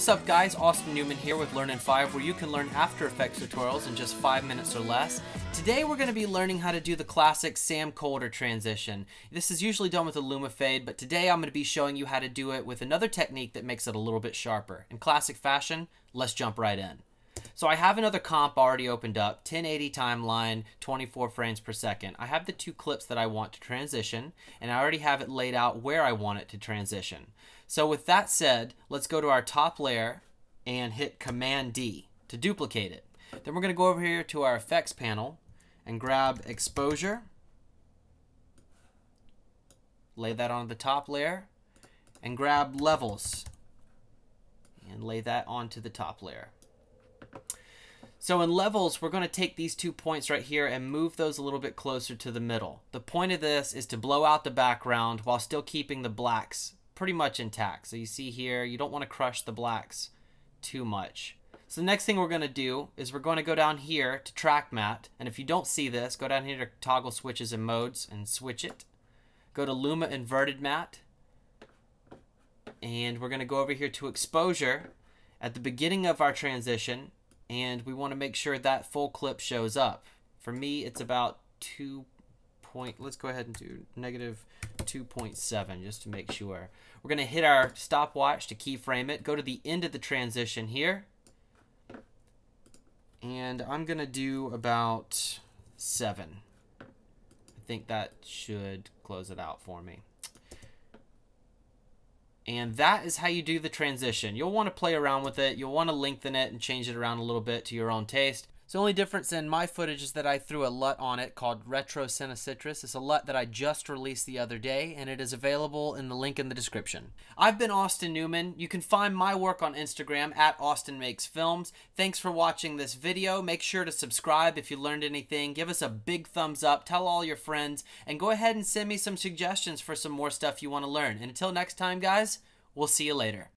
What's up guys, Austin Newman here with Learn in 5 where you can learn After Effects tutorials in just 5 minutes or less. Today we're going to be learning how to do the classic Sam Kolder transition. This is usually done with a Luma fade, but today I'm going to be showing you how to do it with another technique that makes it a little bit sharper. In classic fashion, let's jump right in. So I have another comp already opened up, 1080 timeline, 24 frames per second. I have the two clips that I want to transition, and I already have it laid out where I want it to transition. So with that said, let's go to our top layer and hit Command D to duplicate it. Then we're going to go over here to our effects panel and grab exposure, lay that on the top layer, and grab levels and lay that onto the top layer. So in levels, we're going to take these two points right here and move those a little bit closer to the middle. The point of this is to blow out the background while still keeping the blacks pretty much intact. So you see here, you don't want to crush the blacks too much. So the next thing we're going to do is we're going to go down here to track matte. And if you don't see this, go down here to toggle switches and modes and switch it. Go to Luma inverted matte. And we're going to go over here to exposure at the beginning of our transition. And we want to make sure that full clip shows up. For me, it's about two point, let's go ahead and do negative 2.7 just to make sure. We're going to hit our stopwatch to keyframe it. Go to the end of the transition here. And I'm going to do about 7. I think that should close it out for me. And that is how you do the transition. You'll want to play around with it. You'll want to lengthen it and change it around a little bit to your own taste. So the only difference in my footage is that I threw a LUT on it called Retro Cine Citrus. It's a LUT that I just released the other day, and it is available in the link in the description. I've been Austin Newman. You can find my work on Instagram at Austin Makes Films. Thanks for watching this video. Make sure to subscribe if you learned anything. Give us a big thumbs up. Tell all your friends, and go ahead and send me some suggestions for some more stuff you want to learn. And until next time, guys, we'll see you later.